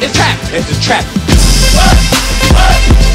it's trap, it's a trap. What? What?